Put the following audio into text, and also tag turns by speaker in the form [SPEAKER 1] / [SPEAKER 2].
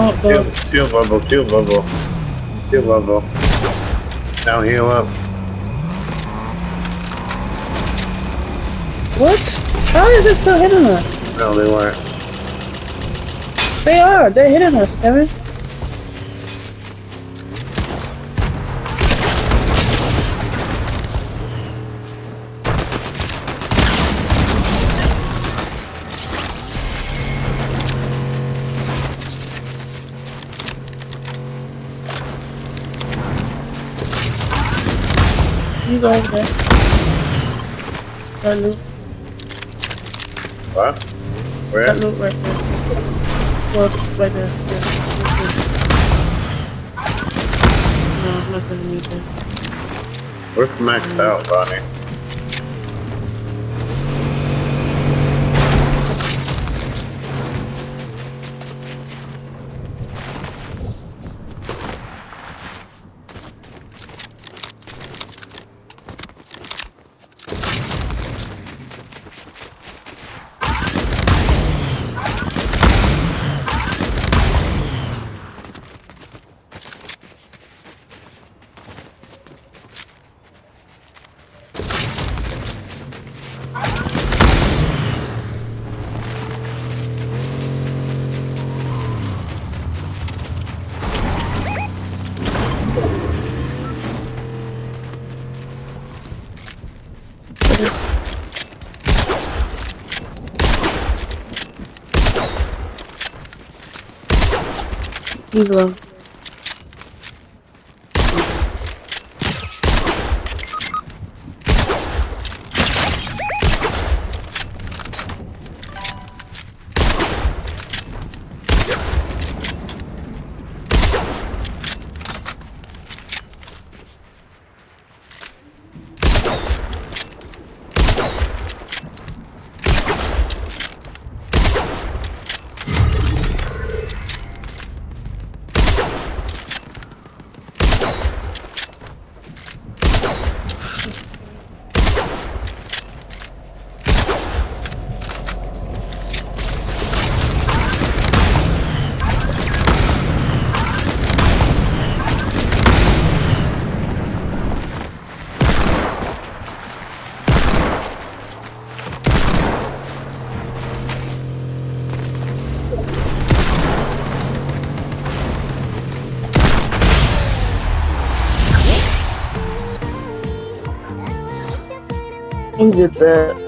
[SPEAKER 1] Oh,
[SPEAKER 2] Shield, shield bubble, shield bubble. Shield bubble. Now heal up.
[SPEAKER 1] What? How is it still hitting us?
[SPEAKER 2] No, they weren't.
[SPEAKER 1] They are. They're hitting us, Kevin. You go over there. That loot,
[SPEAKER 2] What? Where?
[SPEAKER 1] that loot right there. Well, right there. Yeah. No, nothing anything.
[SPEAKER 2] Where's maxed out, Bonnie?
[SPEAKER 1] He's low.
[SPEAKER 3] Get that.